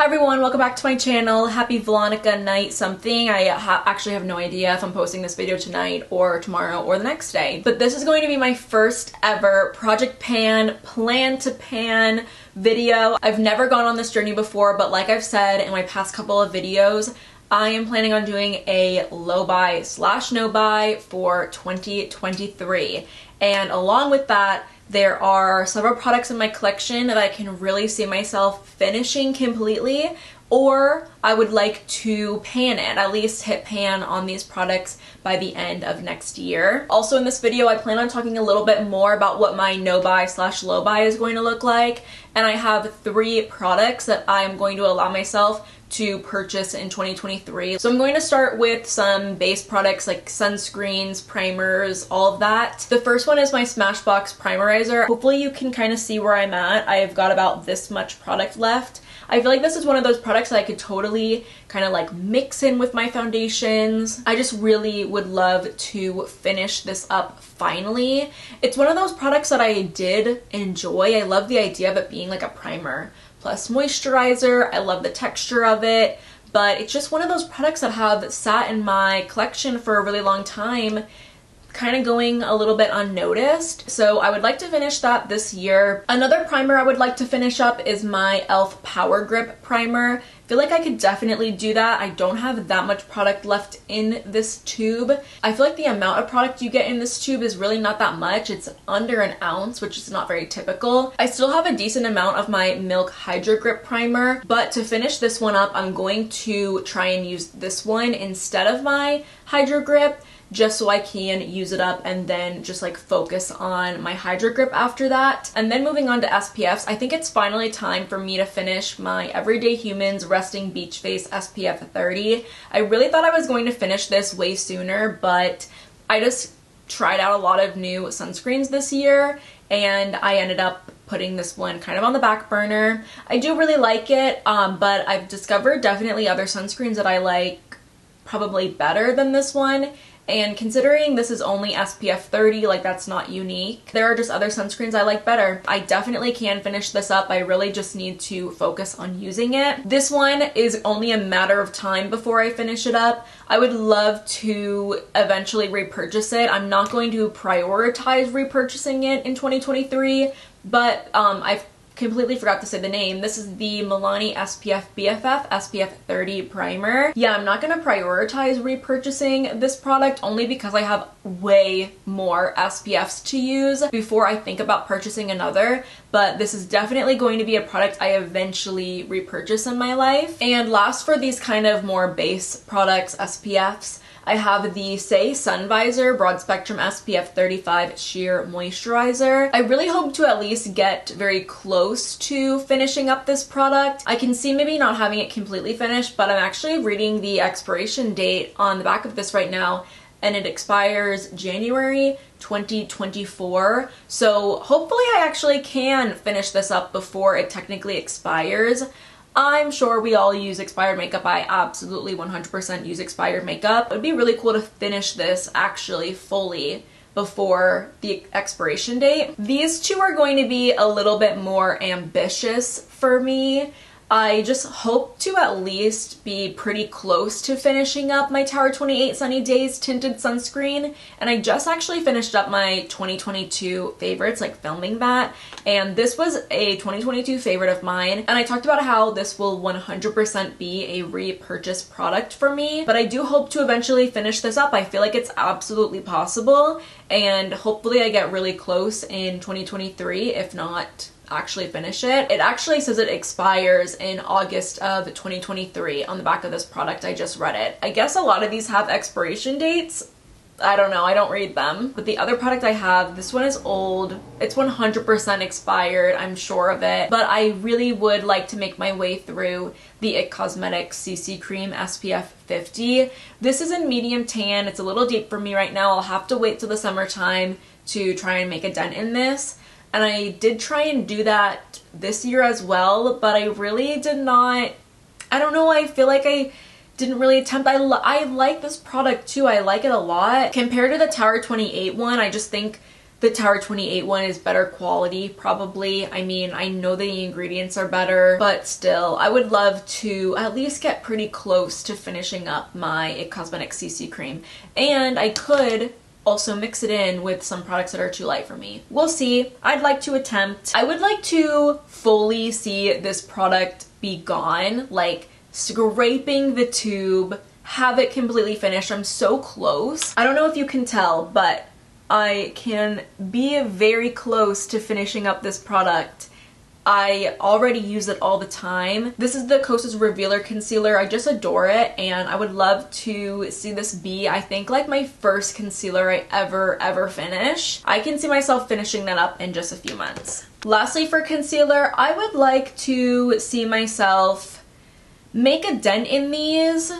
Hi everyone, welcome back to my channel. Happy Veronica night something. I ha actually have no idea if I'm posting this video tonight or tomorrow or the next day. But this is going to be my first ever Project Pan, Plan to Pan video. I've never gone on this journey before, but like I've said in my past couple of videos, I am planning on doing a low buy slash no buy for 2023. And along with that, there are several products in my collection that I can really see myself finishing completely or I would like to pan it, at least hit pan on these products by the end of next year. Also in this video, I plan on talking a little bit more about what my no buy slash low buy is going to look like. And I have three products that I am going to allow myself to purchase in 2023. So I'm going to start with some base products like sunscreens, primers, all of that. The first one is my Smashbox Primerizer. Hopefully you can kind of see where I'm at. I've got about this much product left. I feel like this is one of those products that I could totally kind of like mix in with my foundations. I just really would love to finish this up finally. It's one of those products that I did enjoy. I love the idea of it being like a primer plus moisturizer. I love the texture of it, but it's just one of those products that have sat in my collection for a really long time kind of going a little bit unnoticed. So I would like to finish that this year. Another primer I would like to finish up is my e.l.f. Power Grip Primer feel like I could definitely do that. I don't have that much product left in this tube. I feel like the amount of product you get in this tube is really not that much. It's under an ounce, which is not very typical. I still have a decent amount of my Milk Hydro Grip Primer, but to finish this one up, I'm going to try and use this one instead of my Hydro Grip just so I can use it up and then just like focus on my Hydro Grip after that. And then moving on to SPFs, I think it's finally time for me to finish my Everyday Humans Resting Beach Face SPF 30. I really thought I was going to finish this way sooner, but I just tried out a lot of new sunscreens this year and I ended up putting this one kind of on the back burner. I do really like it, um, but I've discovered definitely other sunscreens that I like probably better than this one and considering this is only SPF 30, like that's not unique. There are just other sunscreens I like better. I definitely can finish this up. I really just need to focus on using it. This one is only a matter of time before I finish it up. I would love to eventually repurchase it. I'm not going to prioritize repurchasing it in 2023, but um, I've completely forgot to say the name. This is the Milani SPF BFF SPF 30 primer. Yeah, I'm not to prioritize repurchasing this product only because I have way more SPFs to use before I think about purchasing another, but this is definitely going to be a product I eventually repurchase in my life. And last for these kind of more base products, SPFs, I have the Saie Sun Visor Broad Spectrum SPF 35 Sheer Moisturizer. I really hope to at least get very close to finishing up this product. I can see maybe not having it completely finished, but I'm actually reading the expiration date on the back of this right now and it expires January 2024. So hopefully I actually can finish this up before it technically expires. I'm sure we all use expired makeup. I absolutely 100% use expired makeup. It would be really cool to finish this actually fully before the expiration date. These two are going to be a little bit more ambitious for me. I just hope to at least be pretty close to finishing up my Tower 28 Sunny Days tinted sunscreen. And I just actually finished up my 2022 favorites like filming that. And this was a 2022 favorite of mine. And I talked about how this will 100% be a repurchase product for me. But I do hope to eventually finish this up. I feel like it's absolutely possible. And hopefully I get really close in 2023 if not actually finish it. It actually says it expires in August of 2023 on the back of this product. I just read it. I guess a lot of these have expiration dates. I don't know, I don't read them. But the other product I have, this one is old. It's 100% expired, I'm sure of it. But I really would like to make my way through the IT Cosmetics CC Cream SPF 50. This is in medium tan. It's a little deep for me right now. I'll have to wait till the summertime to try and make a dent in this and I did try and do that this year as well, but I really did not, I don't know, I feel like I didn't really attempt. I, I like this product too, I like it a lot. Compared to the Tower 28 one, I just think the Tower 28 one is better quality, probably. I mean, I know the ingredients are better, but still, I would love to at least get pretty close to finishing up my IT Cosmetics CC cream. And I could also mix it in with some products that are too light for me. We'll see. I'd like to attempt. I would like to fully see this product be gone, like scraping the tube, have it completely finished. I'm so close. I don't know if you can tell, but I can be very close to finishing up this product. I already use it all the time. This is the Kosas Revealer Concealer. I just adore it and I would love to see this be, I think, like my first concealer I ever, ever finish. I can see myself finishing that up in just a few months. Lastly for concealer, I would like to see myself make a dent in these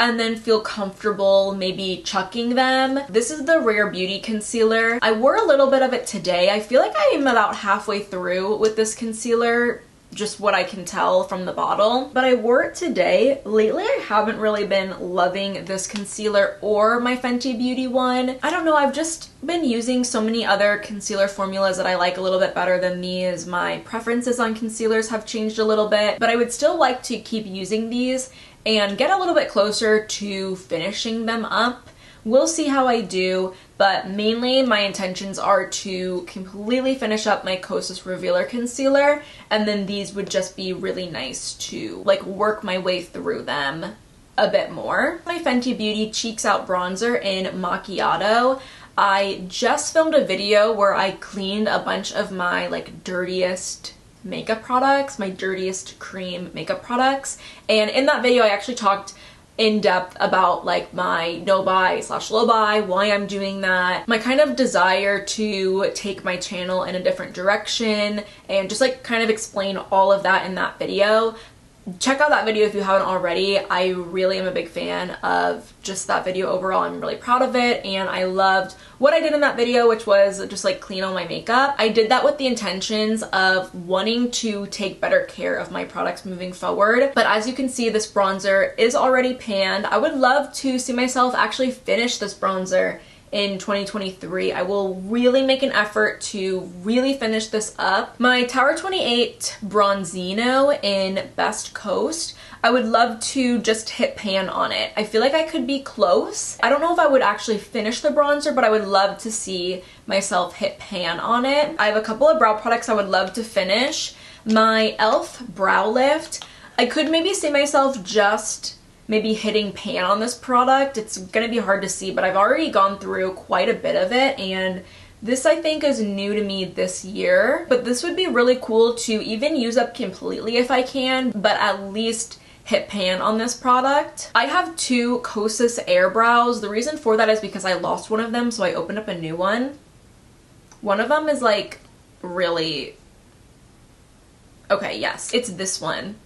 and then feel comfortable maybe chucking them. This is the Rare Beauty concealer. I wore a little bit of it today. I feel like I am about halfway through with this concealer just what I can tell from the bottle. But I wore it today. Lately I haven't really been loving this concealer or my Fenty Beauty one. I don't know, I've just been using so many other concealer formulas that I like a little bit better than these. My preferences on concealers have changed a little bit, but I would still like to keep using these and get a little bit closer to finishing them up. We'll see how I do, but mainly my intentions are to completely finish up my Kosas Revealer Concealer, and then these would just be really nice to like work my way through them a bit more. My Fenty Beauty Cheeks Out Bronzer in Macchiato. I just filmed a video where I cleaned a bunch of my like dirtiest makeup products, my dirtiest cream makeup products. And in that video, I actually talked in depth about like my no buy slash low buy, why I'm doing that, my kind of desire to take my channel in a different direction, and just like kind of explain all of that in that video check out that video if you haven't already. I really am a big fan of just that video overall. I'm really proud of it and I loved what I did in that video which was just like clean all my makeup. I did that with the intentions of wanting to take better care of my products moving forward but as you can see this bronzer is already panned. I would love to see myself actually finish this bronzer in 2023. I will really make an effort to really finish this up. My Tower 28 Bronzino in Best Coast, I would love to just hit pan on it. I feel like I could be close. I don't know if I would actually finish the bronzer, but I would love to see myself hit pan on it. I have a couple of brow products I would love to finish. My e.l.f. Brow Lift, I could maybe see myself just maybe hitting pan on this product. It's gonna be hard to see, but I've already gone through quite a bit of it and this I think is new to me this year, but this would be really cool to even use up completely if I can, but at least hit pan on this product. I have two Kosas Air Brows. The reason for that is because I lost one of them, so I opened up a new one. One of them is like really... Okay, yes, it's this one.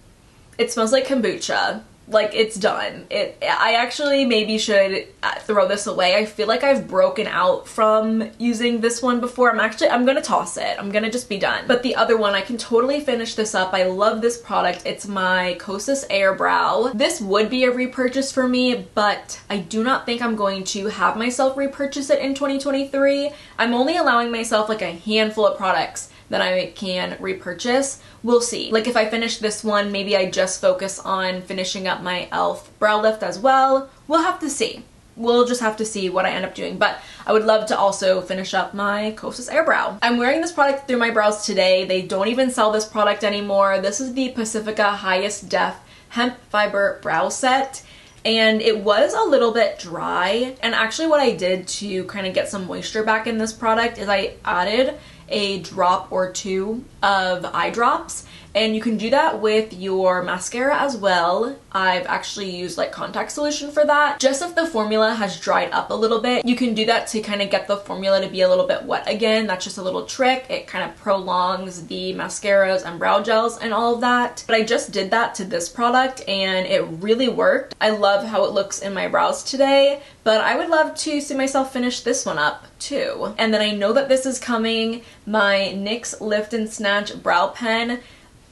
It smells like kombucha like it's done. It I actually maybe should uh, throw this away. I feel like I've broken out from using this one before. I'm actually I'm to toss it. I'm to just be done. But the other one I can totally finish this up. I love this product. It's my Kosas Air Brow. This would be a repurchase for me, but I do not think I'm going to have myself repurchase it in 2023. I'm only allowing myself like a handful of products that I can repurchase. We'll see. Like if I finish this one, maybe I just focus on finishing up my e.l.f. brow lift as well. We'll have to see. We'll just have to see what I end up doing, but I would love to also finish up my Kosas Air Brow. I'm wearing this product through my brows today. They don't even sell this product anymore. This is the Pacifica Highest Def Hemp Fiber Brow Set and it was a little bit dry and actually what I did to kind of get some moisture back in this product is I added a drop or two of eye drops and you can do that with your mascara as well. I've actually used like contact solution for that. Just if the formula has dried up a little bit, you can do that to kind of get the formula to be a little bit wet again. That's just a little trick. It kind of prolongs the mascaras and brow gels and all of that. But I just did that to this product and it really worked. I love how it looks in my brows today, but I would love to see myself finish this one up too. And then I know that this is coming, my NYX Lift and Snatch Brow Pen.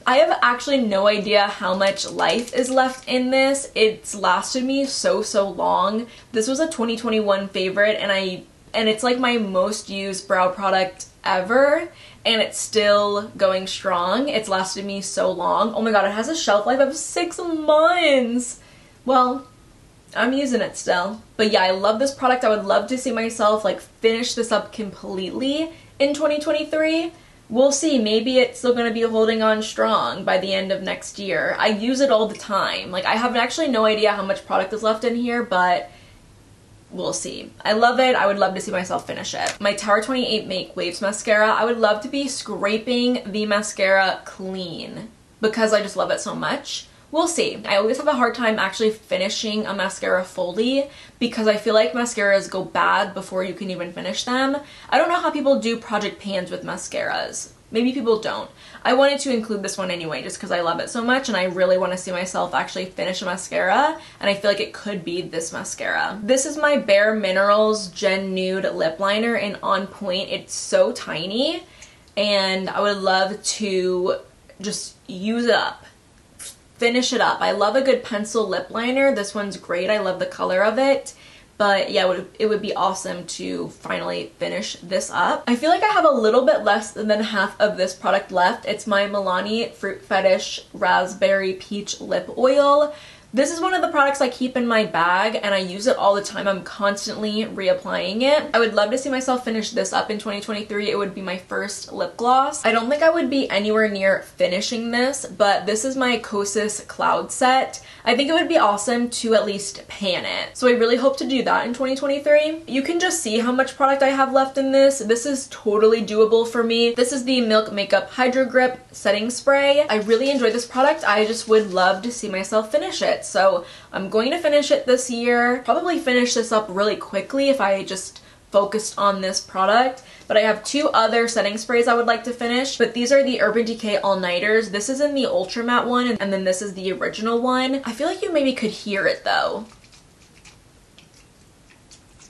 I have actually no idea how much life is left in this. It's lasted me so, so long. This was a 2021 favorite and I and it's like my most used brow product ever and it's still going strong. It's lasted me so long. Oh my god, it has a shelf life of six months. Well, I'm using it still. But yeah, I love this product. I would love to see myself like finish this up completely in 2023. We'll see. Maybe it's still going to be holding on strong by the end of next year. I use it all the time. Like I have actually no idea how much product is left in here, but we'll see. I love it. I would love to see myself finish it. My Tower 28 Make Waves mascara, I would love to be scraping the mascara clean because I just love it so much. We'll see. I always have a hard time actually finishing a mascara fully because I feel like mascaras go bad before you can even finish them. I don't know how people do project pans with mascaras. Maybe people don't. I wanted to include this one anyway just because I love it so much and I really want to see myself actually finish a mascara and I feel like it could be this mascara. This is my Bare Minerals Gen Nude Lip Liner in On Point. It's so tiny and I would love to just use it up finish it up. I love a good pencil lip liner. This one's great. I love the color of it. But yeah, it would, it would be awesome to finally finish this up. I feel like I have a little bit less than half of this product left. It's my Milani Fruit Fetish Raspberry Peach Lip Oil. This is one of the products I keep in my bag and I use it all the time. I'm constantly reapplying it. I would love to see myself finish this up in 2023. It would be my first lip gloss. I don't think I would be anywhere near finishing this, but this is my Kosas Cloud Set. I think it would be awesome to at least pan it. So I really hope to do that in 2023. You can just see how much product I have left in this. This is totally doable for me. This is the Milk Makeup Hydro Grip Setting Spray. I really enjoy this product. I just would love to see myself finish it. So I'm going to finish it this year. Probably finish this up really quickly if I just focused on this product. But I have two other setting sprays I would like to finish. But these are the Urban Decay All Nighters. This is in the Ultra Matte one and then this is the original one. I feel like you maybe could hear it though.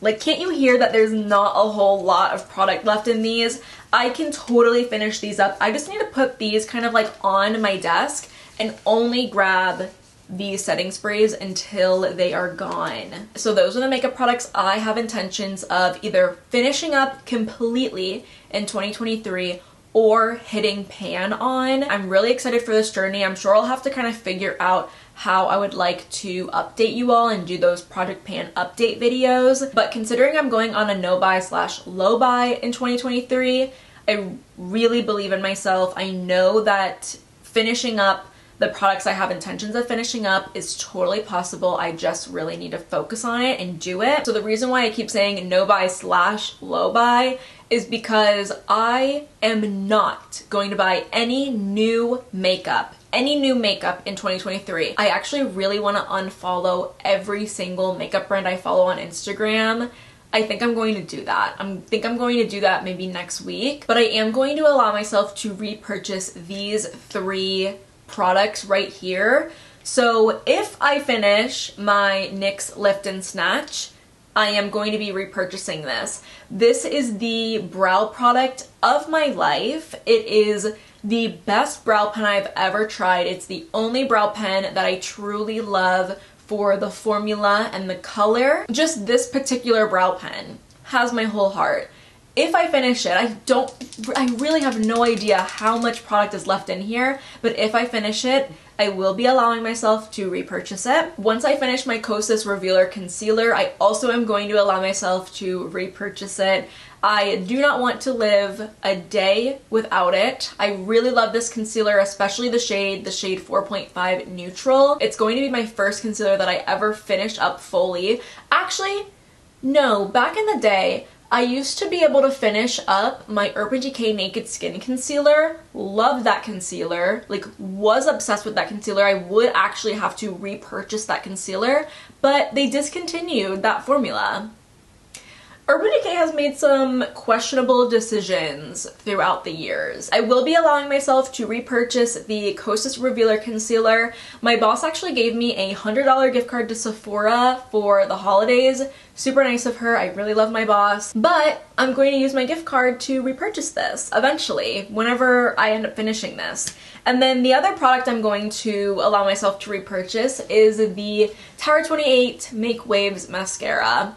Like, can't you hear that there's not a whole lot of product left in these? I can totally finish these up. I just need to put these kind of like on my desk and only grab these setting sprays until they are gone. So those are the makeup products I have intentions of either finishing up completely in 2023 or hitting pan on. I'm really excited for this journey. I'm sure I'll have to kind of figure out how I would like to update you all and do those Project Pan update videos. But considering I'm going on a no buy slash low buy in 2023, I really believe in myself. I know that finishing up the products I have intentions of finishing up is totally possible. I just really need to focus on it and do it. So the reason why I keep saying no buy slash low buy is because I am not going to buy any new makeup any new makeup in 2023. I actually really want to unfollow every single makeup brand I follow on Instagram. I think I'm going to do that. I think I'm going to do that maybe next week, but I am going to allow myself to repurchase these three products right here. So if I finish my NYX Lift and Snatch, I am going to be repurchasing this. This is the brow product of my life. It is the best brow pen I've ever tried. It's the only brow pen that I truly love for the formula and the color. Just this particular brow pen has my whole heart if I finish it, I don't, I really have no idea how much product is left in here, but if I finish it, I will be allowing myself to repurchase it. Once I finish my Kosas Revealer Concealer, I also am going to allow myself to repurchase it. I do not want to live a day without it. I really love this concealer, especially the shade, the shade 4.5 Neutral. It's going to be my first concealer that I ever finished up fully. Actually, no, back in the day, I used to be able to finish up my Urban Decay Naked Skin Concealer. Love that concealer. Like, was obsessed with that concealer. I would actually have to repurchase that concealer, but they discontinued that formula. Urban Decay has made some questionable decisions throughout the years. I will be allowing myself to repurchase the Kosas Revealer Concealer. My boss actually gave me a $100 gift card to Sephora for the holidays. Super nice of her, I really love my boss. But I'm going to use my gift card to repurchase this eventually, whenever I end up finishing this. And then the other product I'm going to allow myself to repurchase is the Tower 28 Make Waves Mascara.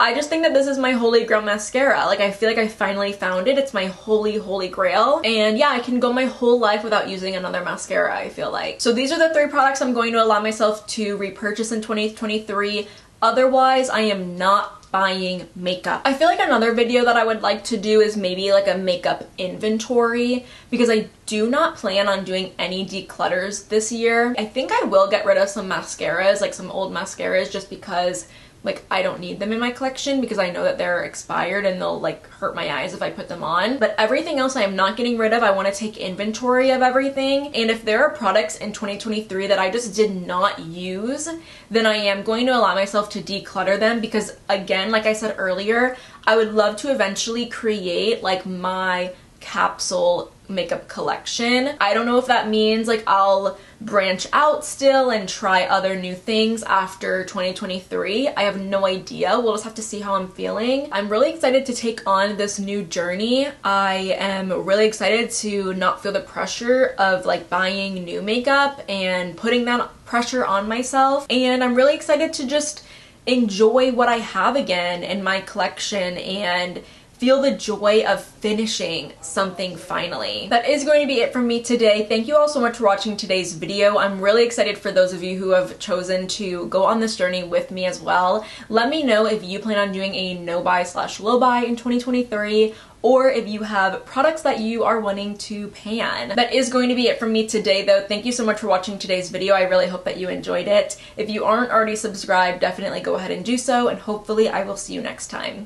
I just think that this is my holy grail mascara. Like I feel like I finally found it. It's my holy, holy grail. And yeah, I can go my whole life without using another mascara, I feel like. So these are the three products I'm going to allow myself to repurchase in 2023. Otherwise, I am not buying makeup. I feel like another video that I would like to do is maybe like a makeup inventory because I do not plan on doing any declutters this year. I think I will get rid of some mascaras, like some old mascaras just because like I don't need them in my collection because I know that they're expired and they'll like hurt my eyes if I put them on. But everything else I am not getting rid of. I want to take inventory of everything. And if there are products in 2023 that I just did not use, then I am going to allow myself to declutter them because again, like I said earlier, I would love to eventually create like my capsule makeup collection. I don't know if that means like I'll branch out still and try other new things after 2023. I have no idea. We'll just have to see how I'm feeling. I'm really excited to take on this new journey. I am really excited to not feel the pressure of like buying new makeup and putting that pressure on myself. And I'm really excited to just enjoy what I have again in my collection and feel the joy of finishing something finally. That is going to be it from me today. Thank you all so much for watching today's video. I'm really excited for those of you who have chosen to go on this journey with me as well. Let me know if you plan on doing a no buy slash low buy in 2023 or if you have products that you are wanting to pan. That is going to be it from me today though. Thank you so much for watching today's video. I really hope that you enjoyed it. If you aren't already subscribed, definitely go ahead and do so and hopefully I will see you next time.